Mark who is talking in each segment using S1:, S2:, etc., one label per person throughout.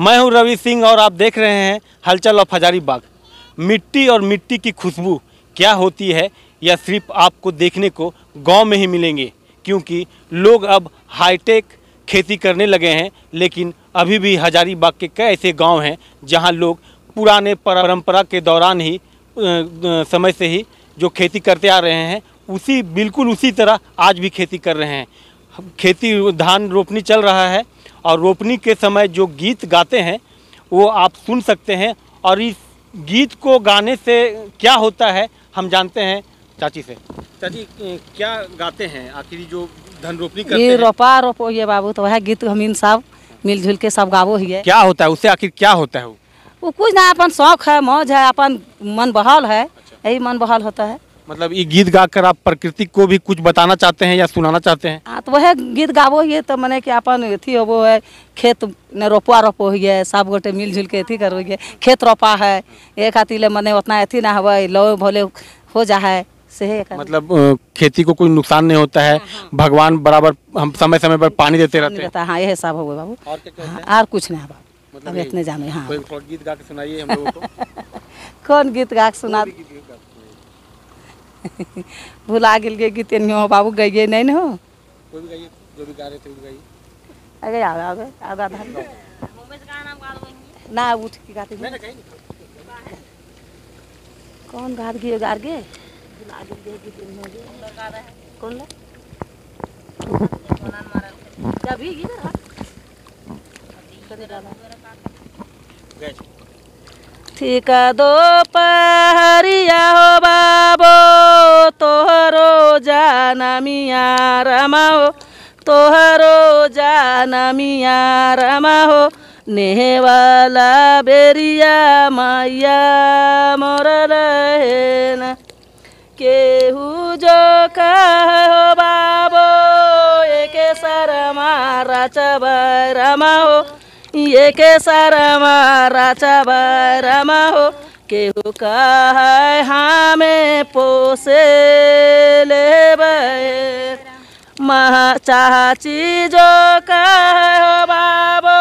S1: मैं हूँ रवि सिंह और आप देख रहे हैं हलचल ऑफ़ हजारीबाग मिट्टी और मिट्टी की खुशबू क्या होती है, यह सिर्फ़ आपको देखने को गाँव में ही मिलेंगे, क्योंकि लोग अब हाईटेक खेती करने लगे हैं, लेकिन अभी भी हजारीबाग के कई ऐसे गाँव हैं, जहाँ लोग पुराने परंपरा के दौरान ही समय से ही जो खेती करते आ रहे हैं, उसी, बिल्कुल उसी तरह आज भी खेती कर रहे हैं। खेती, धान रोपनी चल रहा है और रोपनी के समय जो गीत गाते हैं वो आप सुन सकते हैं। और इस गीत को गाने से क्या होता है हम जानते हैं। चाची से। चाची क्या गाते हैं? आखिरी जो धन रोपनी करते
S2: ये रोपा रोपो ये बाबू तो वह गीत हमीन सब मिलजुल के सब गावो ही है।
S1: क्या होता है? उससे आखिर क्या होता है वो?
S2: वो कुछ ना अपन शौक है मौज है अपन मन बहाल है। यही मन बहाल होता है।
S1: मतलब ये गीत गाकर आप प्रकृति को भी कुछ बताना चाहते हैं या सुनाना चाहते हैं?
S2: हाँ तो वह गीत गावो ही है तो मने कि अपन अथी होबो है खेत ने रोपवा रोपो ही है सब गोटे मिलजुल के अथी करो है खेत रोपा है ये ले मने उतना अथी ना हवे लो भोले हो जा है से
S1: मतलब खेती को कोई नुकसान नहीं होता है भगवान बराबर हम समय समय पर पानी देते रहते हैं।
S2: हाँ यही सब हो गए बाबू।
S1: और
S2: हाँ, और कुछ नहीं है बाबू।
S1: मतलब
S2: इतने जाने हाँ।
S1: कोई गीत गा के सुनाइए हम लोगों को।
S2: कौन गीत गा के सुना
S1: कोई भी गीत गा के सुनाइए।
S2: भुला गेल के गीत नहीं हो बाबू गइए नहीं न हो?
S1: कोई भी गाइए जो भी गा रहे थे वो
S2: आगे आगे आगे आगे आगे ना उठ के गाते
S1: नहीं, नहीं, कहीं नहीं।
S2: कौन गे गार गे भुला गेल के गीत नहीं हो गे कौन ला? जब ही गीत रहा करे डाला
S1: गाइए।
S2: ठीक दो पहरिया हो बाबो, तोहरो जाना मिया रमा हो तोहरो जाना मिया रमा हो नेहवाला बेरिया मैया मोर रहेन। केहू जो कहे हो बाबो, एके सर मारा चबरमा ये के सर मारा चबरमा हो। केहू कहे हमें पोसे ले महा चाची जो कहे हो, बाबो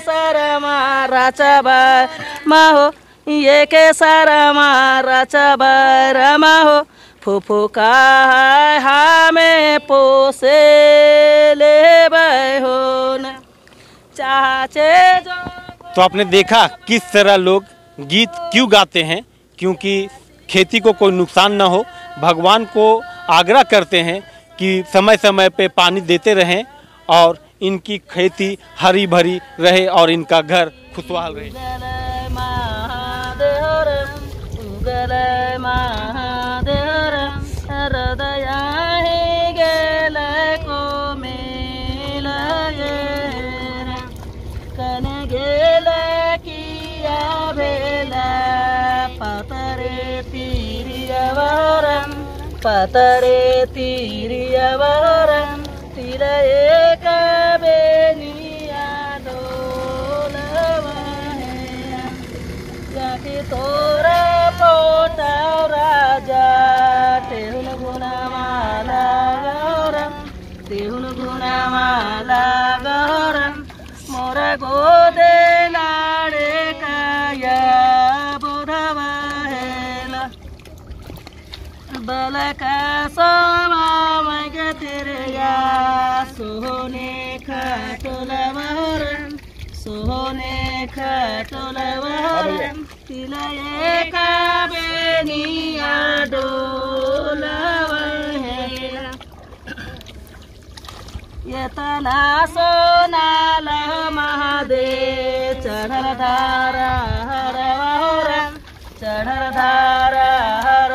S2: सर मारा चबरमा हो। ये के मारा चबरमा हो। फूफू का हमें पोसे ले
S1: तो आपने देखा किस तरह लोग गीत क्यों गाते हैं? क्योंकि खेती को कोई नुकसान ना हो, भगवान को आग्रह करते हैं कि समय समय पे पानी देते रहें और इनकी खेती हरी भरी रहे और इनका घर खुशहाल रहे।
S2: തിരിയവരം പതരെ തിരിയവരം തിരയെ തോര പോരാജ തെഹുലു ഗുണമാലം തെഹുലു ഗുണമാലം മോര ഗോദ का सोमा तिरया सोने खटुलवर सोने खटुलवर तिला एका बेनिया डोलवर हे येताना सोनाला महादेव चढधारा हरवर चढधारा हर